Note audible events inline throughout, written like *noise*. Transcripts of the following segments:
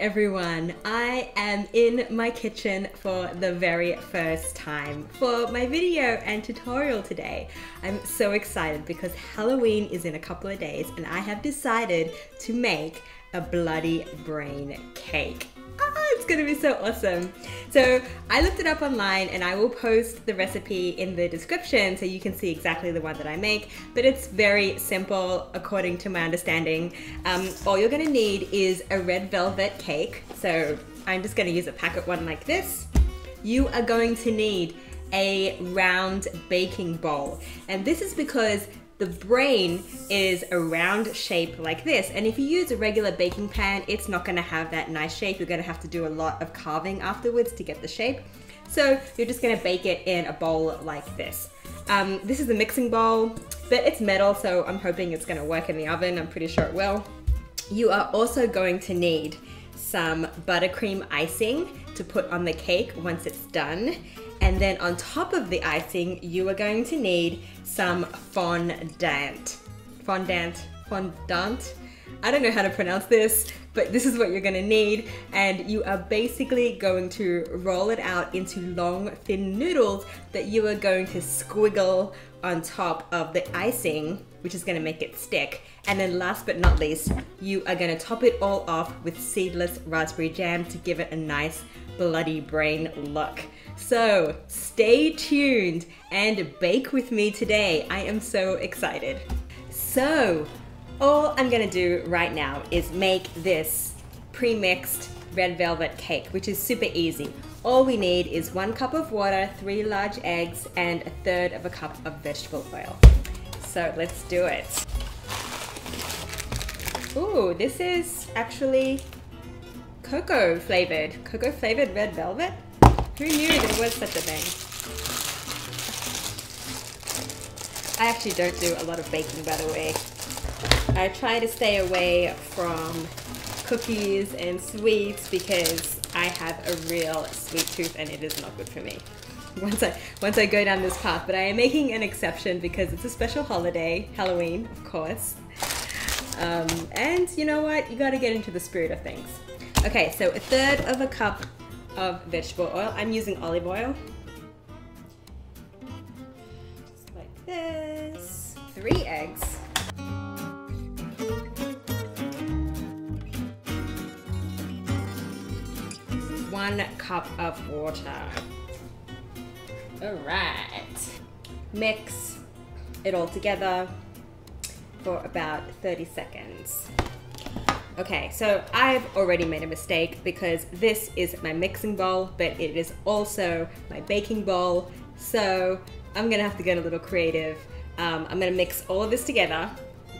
everyone. I am in my kitchen for the very first time for my video and tutorial today. I'm so excited because Halloween is in a couple of days and I have decided to make a bloody brain cake. Ah, it's gonna be so awesome. So I looked it up online and I will post the recipe in the description so you can see exactly the one that I make, but it's very simple according to my understanding. Um, all you're gonna need is a red velvet cake. So I'm just gonna use a packet one like this. You are going to need a round baking bowl. And this is because the brain is a round shape like this. And if you use a regular baking pan, it's not gonna have that nice shape. You're gonna have to do a lot of carving afterwards to get the shape. So you're just gonna bake it in a bowl like this. Um, this is a mixing bowl, but it's metal, so I'm hoping it's gonna work in the oven. I'm pretty sure it will. You are also going to need some buttercream icing to put on the cake once it's done. And then on top of the icing, you are going to need some fondant. Fondant, fondant. I don't know how to pronounce this, but this is what you're gonna need. And you are basically going to roll it out into long, thin noodles that you are going to squiggle on top of the icing, which is gonna make it stick. And then last but not least, you are gonna top it all off with seedless raspberry jam to give it a nice bloody brain look. So stay tuned and bake with me today. I am so excited. So all I'm gonna do right now is make this pre-mixed red velvet cake, which is super easy. All we need is one cup of water, three large eggs, and a third of a cup of vegetable oil. So let's do it. Ooh, this is actually cocoa flavored, cocoa flavored red velvet. Who knew there was such a thing? I actually don't do a lot of baking by the way. I try to stay away from cookies and sweets because I have a real sweet tooth and it is not good for me. Once I once I go down this path, but I am making an exception because it's a special holiday, Halloween, of course. Um, and you know what? You got to get into the spirit of things. Okay, so a third of a cup of vegetable oil. I'm using olive oil. Just like this. Three eggs. One cup of water. All right. Mix it all together for about 30 seconds. Okay, so I've already made a mistake because this is my mixing bowl, but it is also my baking bowl. So I'm gonna have to get a little creative. Um, I'm gonna mix all of this together.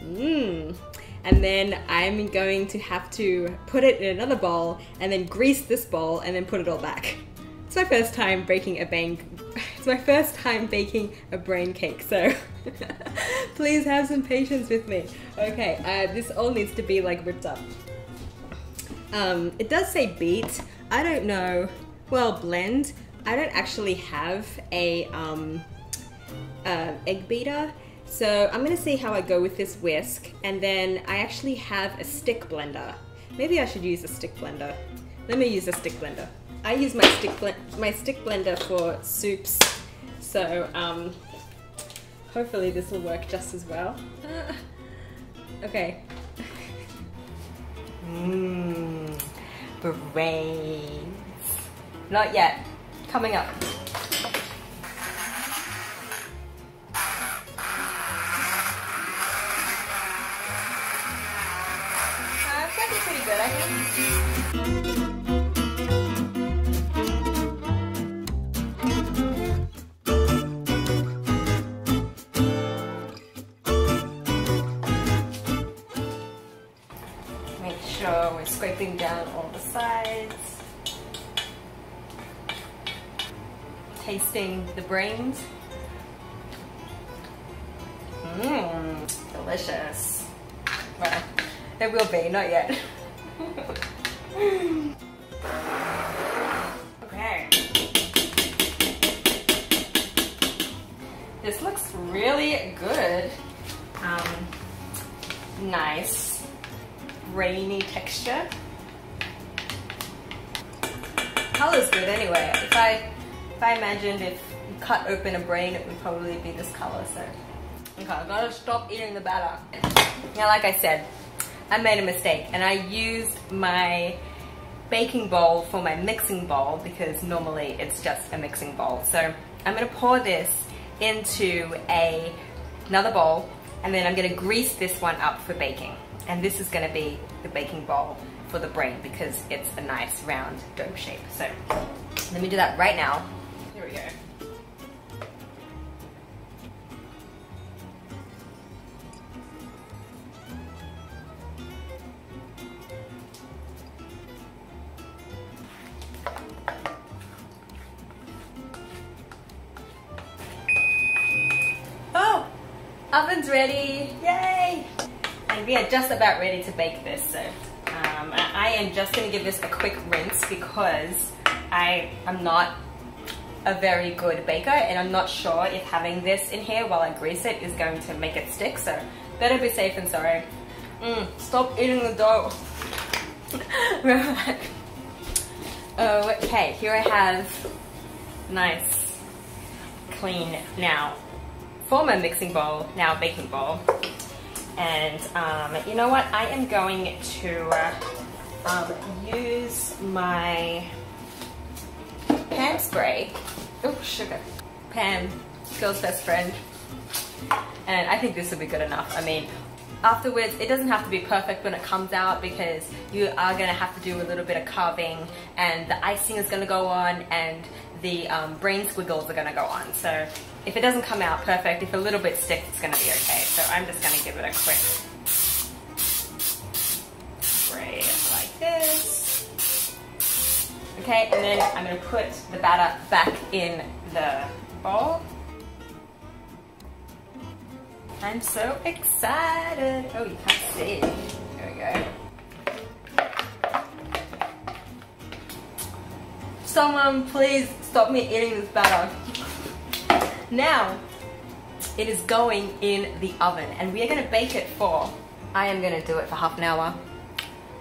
Mmm. And then I'm going to have to put it in another bowl and then grease this bowl and then put it all back. It's my first time breaking a bang. It's my first time baking a brain cake, so *laughs* please have some patience with me. Okay, uh, this all needs to be like ripped up. Um, it does say beat. I don't know. Well, blend. I don't actually have a um, uh, egg beater. So I'm gonna see how I go with this whisk and then I actually have a stick blender. Maybe I should use a stick blender. Let me use a stick blender. I use my stick my stick blender for soups, so um, hopefully this will work just as well. Uh, *laughs* okay. Mmm, brains. Not yet. Coming up. Uh, pretty good, I think. Tasting the brains. Mmm, delicious. Well, it will be, not yet. *laughs* okay. This looks really good. Um, nice grainy texture. color's good anyway. If I if I imagined if you cut open a brain, it would probably be this color. So, okay, I gotta stop eating the batter. Now, like I said, I made a mistake and I used my baking bowl for my mixing bowl because normally it's just a mixing bowl. So I'm gonna pour this into a another bowl and then I'm gonna grease this one up for baking. And this is gonna be the baking bowl for the brain because it's a nice round dome shape. So let me do that right now. Just about ready to bake this, so um, I am just gonna give this a quick rinse because I am not a very good baker and I'm not sure if having this in here while I grease it is going to make it stick, so better be safe than sorry. Mm, stop eating the dough. *laughs* okay, here I have nice, clean now for my mixing bowl, now baking bowl. And um, you know what? I am going to um, use my pan spray. Oh, sugar. Pan, girl's best friend. And I think this will be good enough. I mean, afterwards, it doesn't have to be perfect when it comes out because you are gonna have to do a little bit of carving and the icing is gonna go on and the um, brain squiggles are gonna go on. So if it doesn't come out perfect, if a little bit sticks, it's gonna be okay. So I'm just gonna give it a quick spray like this. Okay, and then I'm gonna put the batter back in the bowl. I'm so excited. Oh, you can't see. There we go. Someone please stop me eating this batter. Now, it is going in the oven and we are gonna bake it for, I am gonna do it for half an hour.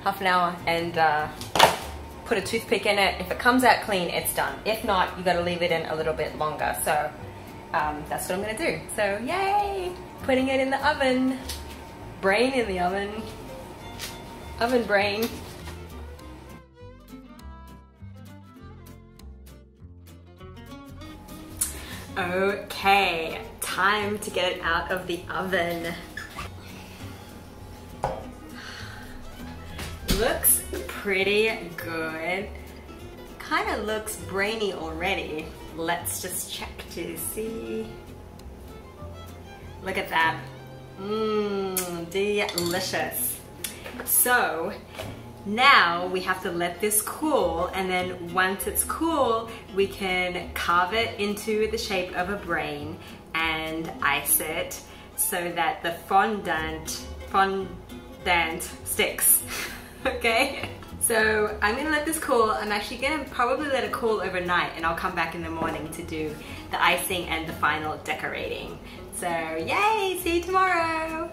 Half an hour and uh, put a toothpick in it. If it comes out clean, it's done. If not, you gotta leave it in a little bit longer. So um, that's what I'm gonna do. So yay, putting it in the oven. Brain in the oven. Oven brain. Okay, time to get it out of the oven. Looks pretty good. Kind of looks brainy already. Let's just check to see. Look at that. Mmm, delicious. So, now we have to let this cool and then once it's cool, we can carve it into the shape of a brain and ice it so that the fondant, fondant sticks, *laughs* okay? So I'm gonna let this cool. I'm actually gonna probably let it cool overnight and I'll come back in the morning to do the icing and the final decorating. So yay, see you tomorrow.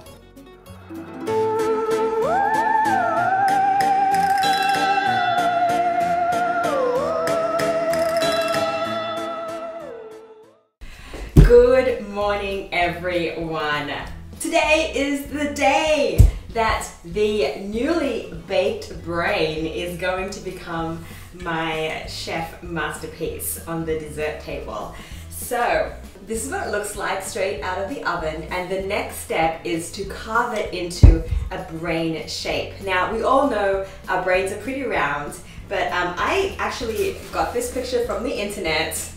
Morning, everyone. Today is the day that the newly baked brain is going to become my chef masterpiece on the dessert table. So, this is what it looks like straight out of the oven and the next step is to carve it into a brain shape. Now, we all know our brains are pretty round, but um, I actually got this picture from the internet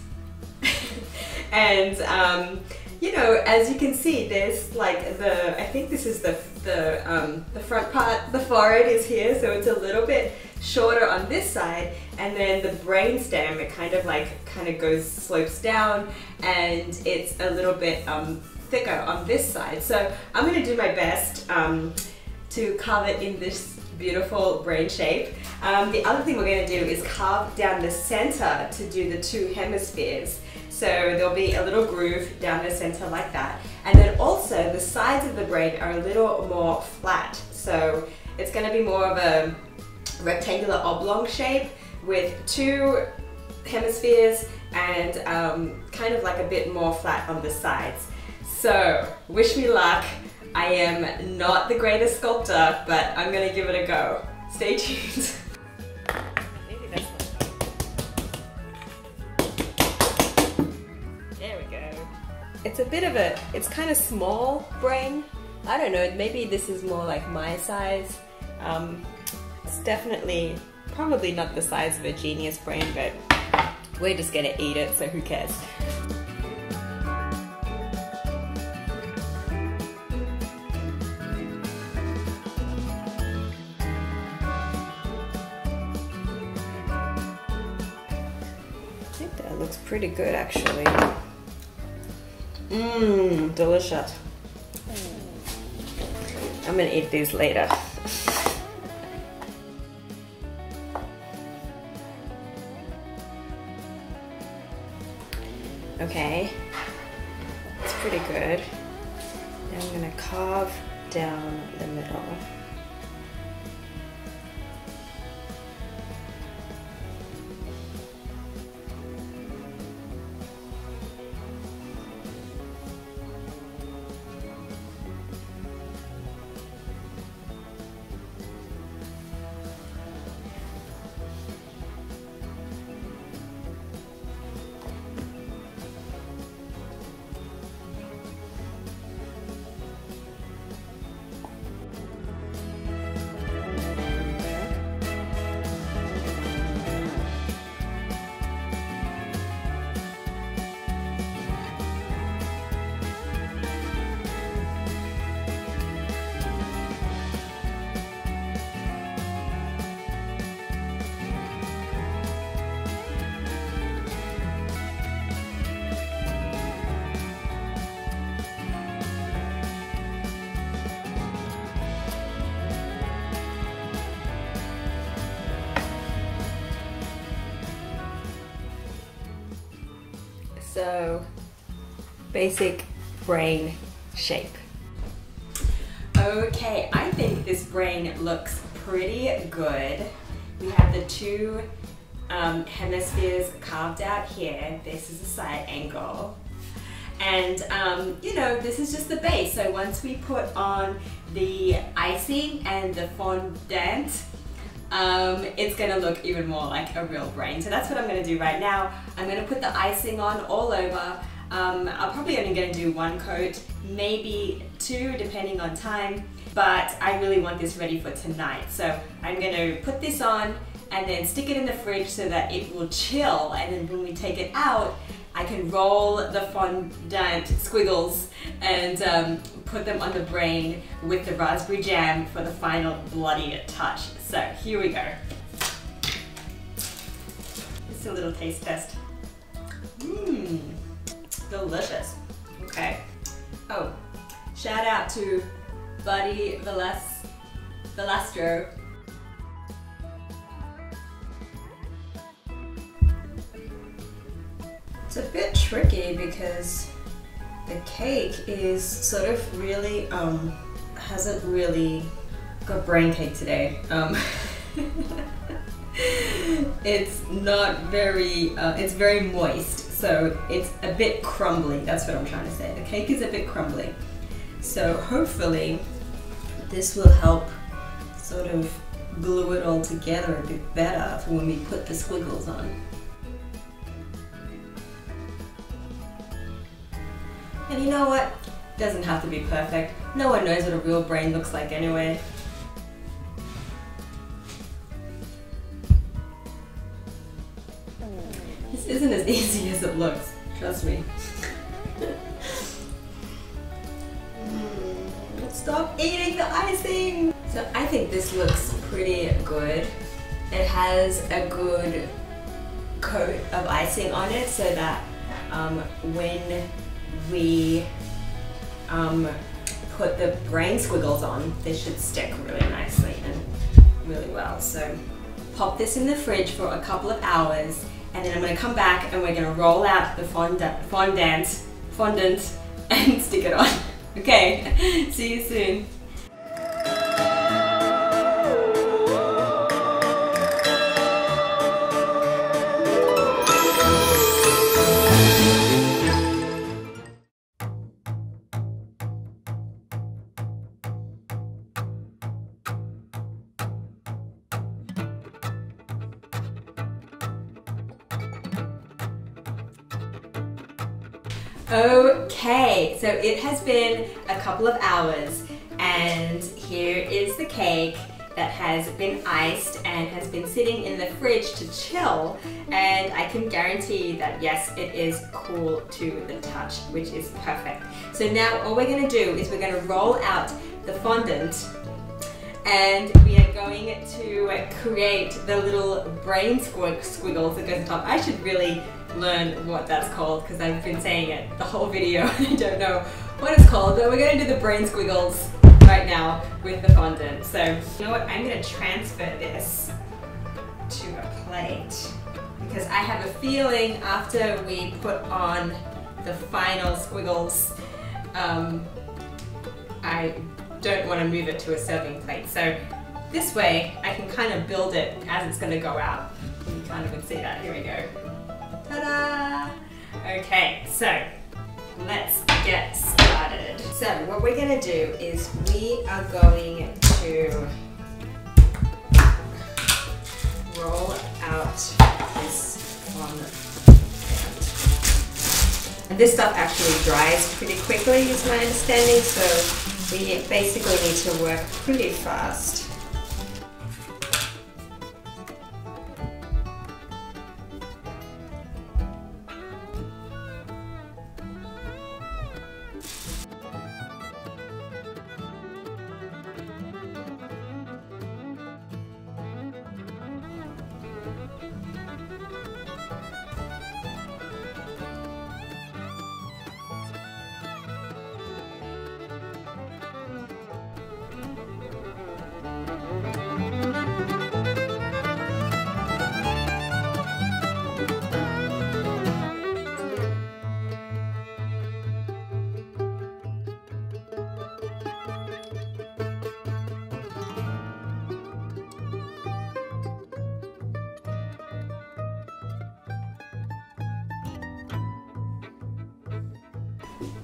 *laughs* and um, you know, as you can see, there's like the, I think this is the, the, um, the front part, the forehead is here, so it's a little bit shorter on this side, and then the brain stem, it kind of like, kind of goes, slopes down, and it's a little bit um, thicker on this side. So I'm gonna do my best um, to carve it in this beautiful brain shape. Um, the other thing we're gonna do is carve down the center to do the two hemispheres. So there'll be a little groove down the center like that. And then also the sides of the brain are a little more flat. So it's gonna be more of a rectangular oblong shape with two hemispheres and um, kind of like a bit more flat on the sides. So wish me luck. I am not the greatest sculptor, but I'm gonna give it a go. Stay tuned. *laughs* It's a bit of a, it's kind of small brain. I don't know, maybe this is more like my size. Um, it's definitely, probably not the size of a genius brain, but we're just gonna eat it, so who cares? I think that looks pretty good actually. Mmm, delicious. Mm. I'm gonna eat these later. So, basic brain shape. Okay, I think this brain looks pretty good. We have the two um, hemispheres carved out here. This is a side angle. And um, you know, this is just the base. So once we put on the icing and the fondant, um, it's gonna look even more like a real brain. So that's what I'm gonna do right now. I'm gonna put the icing on all over. Um, I'm probably only gonna do one coat, maybe two depending on time, but I really want this ready for tonight. So I'm gonna put this on and then stick it in the fridge so that it will chill and then when we take it out, I can roll the fondant squiggles and um, put them on the brain with the raspberry jam for the final bloody touch. So here we go. Just a little taste test. Mmm, delicious. Okay. Oh, shout out to Buddy Velas Valastro. It's a bit tricky because the cake is sort of really, um, hasn't really got brain cake today. Um, *laughs* it's not very, uh, it's very moist, so it's a bit crumbly. That's what I'm trying to say. The cake is a bit crumbly. So hopefully this will help sort of glue it all together a bit better for when we put the squiggles on. And you know what? It Doesn't have to be perfect. No one knows what a real brain looks like anyway. This isn't as *laughs* easy as it looks, trust me. *laughs* Stop eating the icing! So I think this looks pretty good. It has a good coat of icing on it so that um, when we um, put the brain squiggles on, they should stick really nicely and really well. So pop this in the fridge for a couple of hours and then I'm gonna come back and we're gonna roll out the fondant, fondant, fondant *laughs* and stick it on. Okay, *laughs* see you soon. It has been a couple of hours and here is the cake that has been iced and has been sitting in the fridge to chill and I can guarantee that yes it is cool to the touch which is perfect. So now all we're going to do is we're going to roll out the fondant and we are going to create the little brain squiggles that goes on top. I should really learn what that's called because I've been saying it the whole video *laughs* and I don't know what it's called but we're going to do the brain squiggles right now with the fondant. So you know what, I'm going to transfer this to a plate because I have a feeling after we put on the final squiggles um, I don't want to move it to a serving plate. So this way I can kind of build it as it's going to go out. You can't even see that. Here we go. Ta-da! Okay, so let's get started. So what we're to do is we are going to roll out this on and this stuff actually dries pretty quickly is my understanding so we basically need to work pretty fast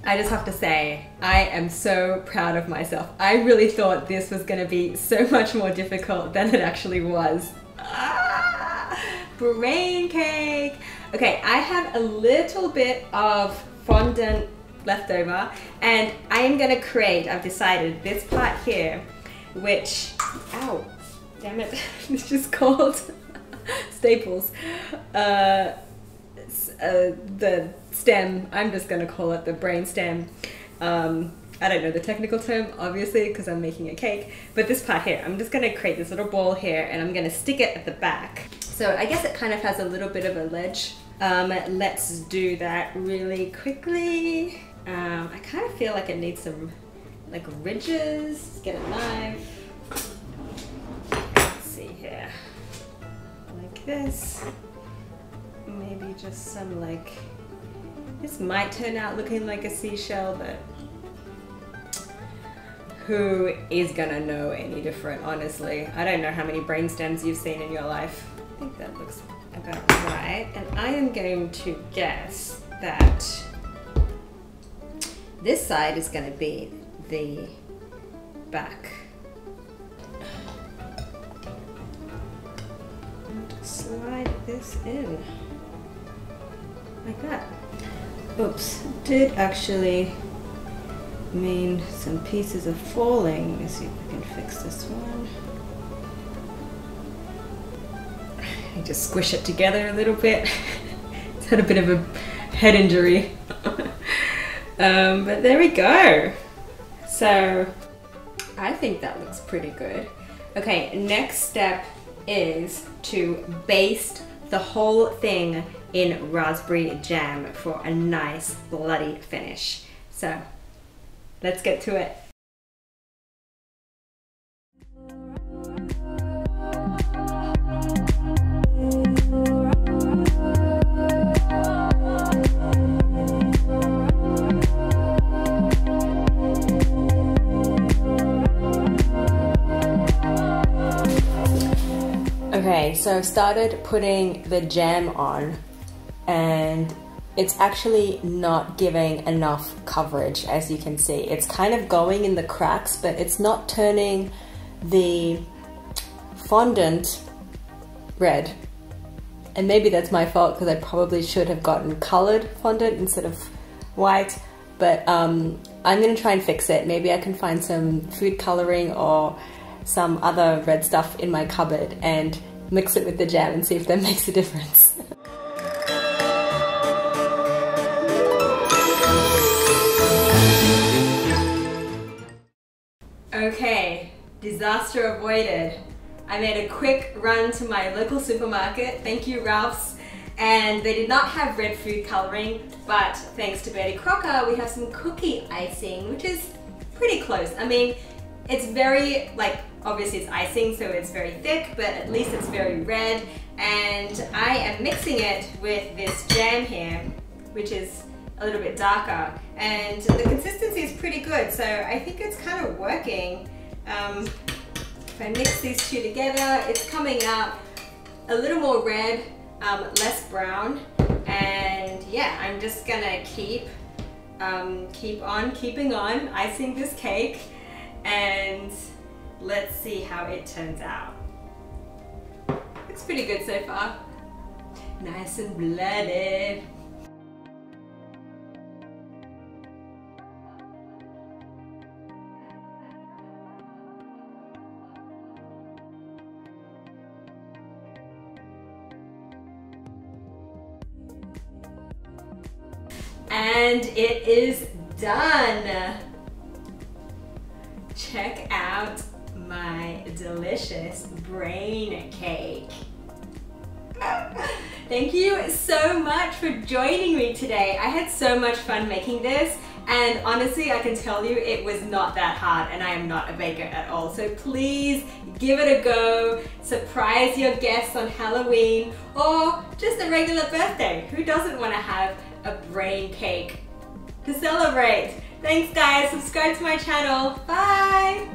I just have to say, I am so proud of myself. I really thought this was going to be so much more difficult than it actually was. Ah, brain cake! Okay, I have a little bit of fondant left over and I am going to create, I've decided, this part here, which, ow, damn it, *laughs* it's just called *laughs* Staples. Uh, uh, the stem, I'm just going to call it the brain stem. Um, I don't know the technical term, obviously, because I'm making a cake, but this part here, I'm just gonna create this little ball here and I'm gonna stick it at the back. So I guess it kind of has a little bit of a ledge. Um, let's do that really quickly. Um, I kind of feel like it needs some like ridges. get a knife. Let's see here. Like this. Maybe just some like this might turn out looking like a seashell, but who is gonna know any different, honestly? I don't know how many brain stems you've seen in your life. I think that looks about right. And I am going to guess that this side is gonna be the back. Slide this in like that oops, did actually mean some pieces are falling. Let me see if we can fix this one. I *laughs* just squish it together a little bit. *laughs* it's had a bit of a head injury. *laughs* um, but there we go. So I think that looks pretty good. Okay, next step is to baste the whole thing in raspberry jam for a nice bloody finish. So let's get to it. Okay, so I've started putting the jam on and it's actually not giving enough coverage as you can see. It's kind of going in the cracks, but it's not turning the fondant red. And maybe that's my fault because I probably should have gotten colored fondant instead of white, but um, I'm gonna try and fix it. Maybe I can find some food coloring or some other red stuff in my cupboard and mix it with the jam and see if that *laughs* makes a difference. Disaster avoided. I made a quick run to my local supermarket, thank you Ralph's, and they did not have red food coloring, but thanks to Betty Crocker, we have some cookie icing, which is pretty close. I mean, it's very, like, obviously it's icing, so it's very thick, but at least it's very red. And I am mixing it with this jam here, which is a little bit darker. And the consistency is pretty good, so I think it's kind of working. Um, if I mix these two together, it's coming out a little more red, um, less brown. And yeah, I'm just gonna keep, um, keep on keeping on icing this cake and let's see how it turns out. Looks pretty good so far. Nice and blended. And it is done. Check out my delicious brain cake. *laughs* Thank you so much for joining me today. I had so much fun making this and honestly I can tell you it was not that hard and I am not a baker at all. So please give it a go, surprise your guests on Halloween or just a regular birthday. Who doesn't want to have a brain cake to celebrate. Thanks guys, subscribe to my channel. Bye!